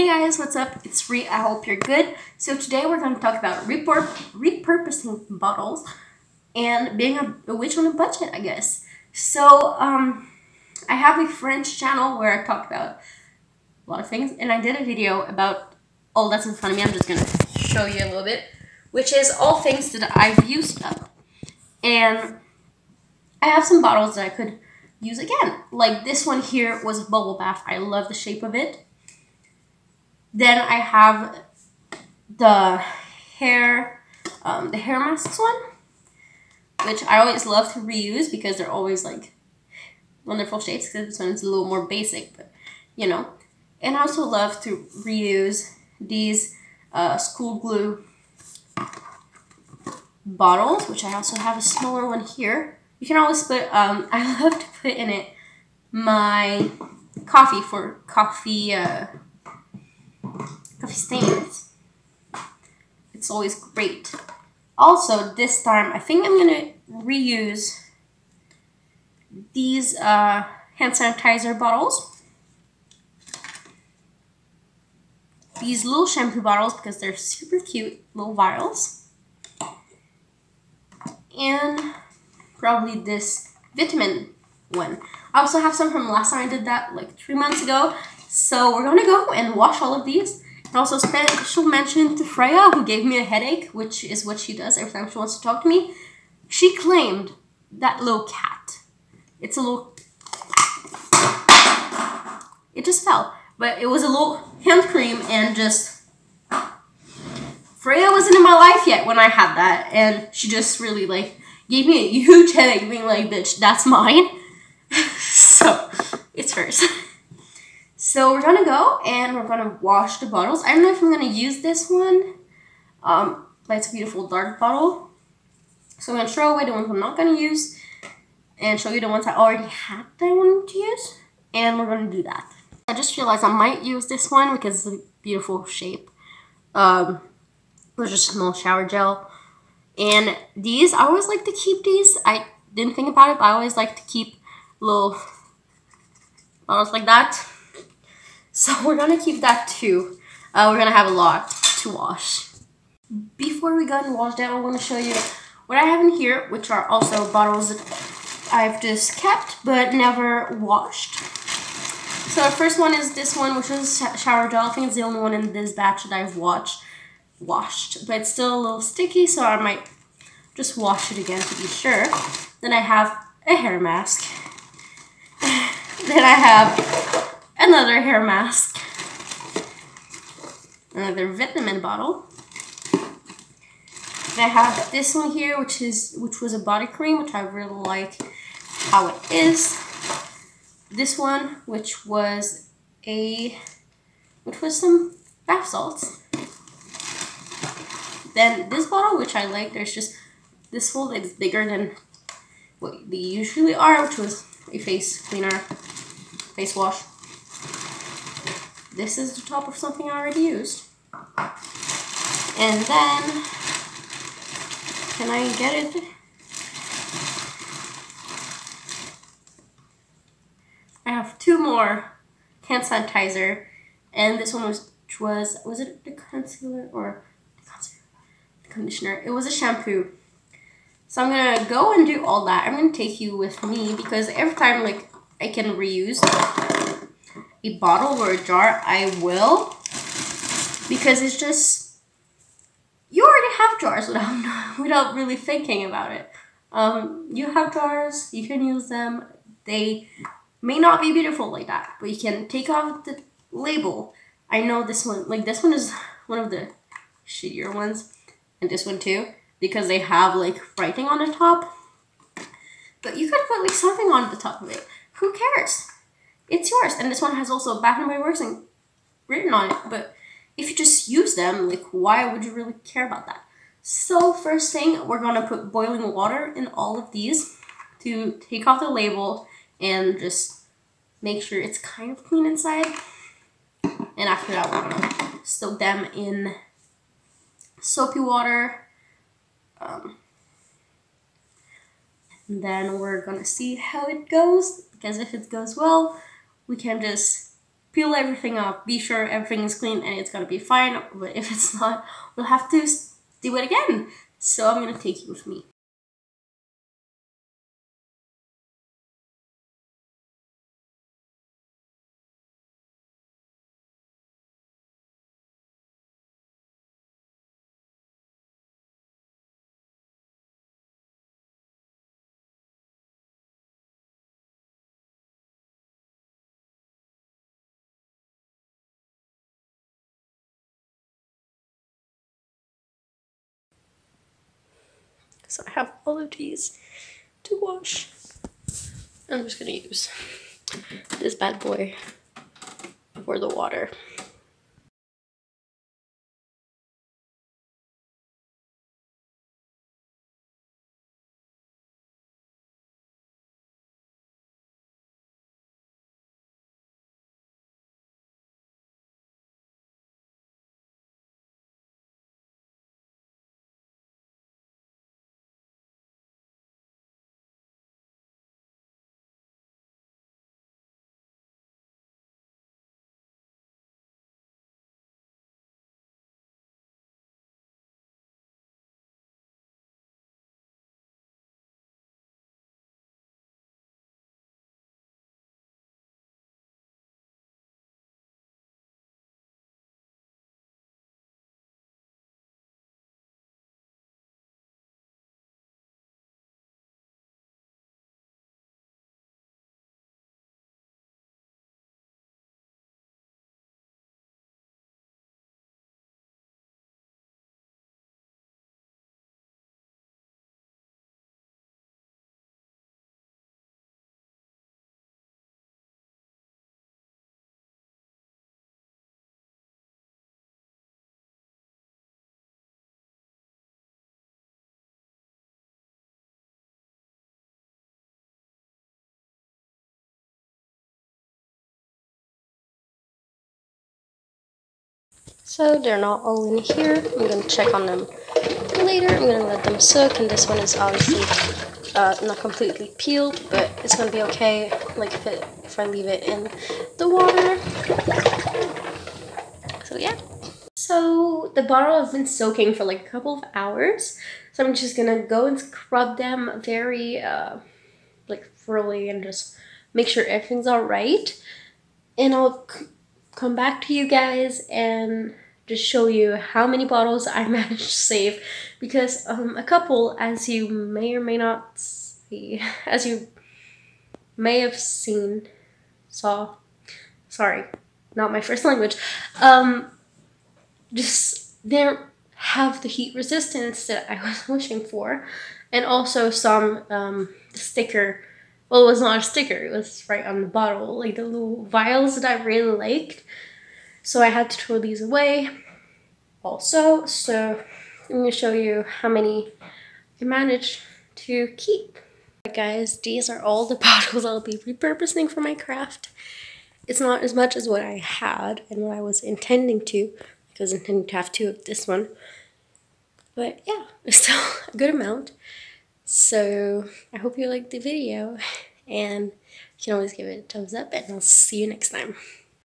Hey guys, what's up? It's Ree. I hope you're good. So today we're going to talk about repur- repurposing bottles and being a, a witch on a budget, I guess. So um, I have a French channel where I talk about a lot of things, and I did a video about all that's in front of me. I'm just going to show you a little bit, which is all things that I've used up. And I have some bottles that I could use again. Like this one here was a bubble bath. I love the shape of it. Then I have the hair, um, the hair masks one, which I always love to reuse because they're always like wonderful shapes. Because this one's a little more basic, but you know. And I also love to reuse these uh, school glue bottles, which I also have a smaller one here. You can always put, um, I love to put in it my coffee for coffee, uh, coffee stains. It's always great. Also, this time, I think I'm gonna reuse these uh, hand sanitizer bottles. These little shampoo bottles because they're super cute little vials. And probably this vitamin one. I also have some from last time I did that like three months ago. So we're gonna go and wash all of these. Also special mention to Freya who gave me a headache, which is what she does every time she wants to talk to me. She claimed that little cat. It's a little it just fell. But it was a little hand cream and just Freya wasn't in my life yet when I had that, and she just really like gave me a huge headache, being like, "Bitch, that's mine." so it's hers. So we're gonna go and we're gonna wash the bottles. I don't know if I'm gonna use this one, um, but it's a beautiful dark bottle. So I'm gonna throw away the ones I'm not gonna use and show you the ones I already had that I wanted to use, and we're gonna do that. I just realized I might use this one because it's a beautiful shape. Um, it was just a small shower gel. And these, I always like to keep these. I didn't think about it, but I always like to keep little bottles like that. So we're gonna keep that too. Uh, we're gonna have a lot to wash. Before we go and wash that, I want to show you what I have in here, which are also bottles that I've just kept but never washed. So the first one is this one, which is shower gel. I think it's the only one in this batch that I've watched washed, but it's still a little sticky, so I might just wash it again to be sure. Then I have a hair mask. then I have another hair mask. Another vitamin bottle. I have this one here, which is which was a body cream, which I really like how it is. This one, which was a which was some bath salts. Then this bottle, which I like, there's just this hole that's bigger than what they usually are, which was a face cleaner, face wash. This is the top of something I already used. And then, can I get it? I have two more hand sanitizer, and this one was, was, was it the concealer or the conditioner. It was a shampoo. So I'm gonna go and do all that. I'm gonna take you with me because every time like I can reuse a bottle or a jar, I will. Because it's just you already have jars without without really thinking about it. Um, you have jars, you can use them. They may not be beautiful like that, but you can take off the label. I know this one, like this one is one of the shittier ones and this one too because they have like writing on the top. But you could put like something on the top of it. Who cares? It's yours. And this one has also Bath and Body Works and written on it. But if you just use them, like why would you really care about that? So first thing, we're gonna put boiling water in all of these to take off the label and just make sure it's kind of clean inside. And after that, we're gonna soak them in soapy water. Um, and then we're gonna see how it goes because if it goes well, we can just peel everything off, be sure everything is clean and it's gonna be fine. But if it's not, we'll have to do it again. So I'm gonna take you with me. So I have all of these to wash. I'm just gonna use this bad boy for the water. So they're not all in here. I'm going to check on them later. I'm going to let them soak. And this one is obviously uh, not completely peeled, but it's going to be okay like if, it, if I leave it in the water. So yeah. So the bottle has been soaking for like a couple of hours. So I'm just going to go and scrub them very uh, like thoroughly and just make sure everything's all right. And I'll come back to you guys and just show you how many bottles I managed to save. Because um, a couple, as you may or may not see, as you may have seen, saw, sorry, not my first language, um, just they have the heat resistance that I was wishing for, and also some um, sticker well, it was not a sticker, it was right on the bottle, like the little vials that I really liked. So I had to throw these away also. So I'm to show you how many I managed to keep. Right, guys, these are all the bottles I'll be repurposing for my craft. It's not as much as what I had and what I was intending to. I was intending to have two of this one. But yeah, it's still a good amount. So I hope you liked the video and you can always give it a thumbs up and I'll see you next time.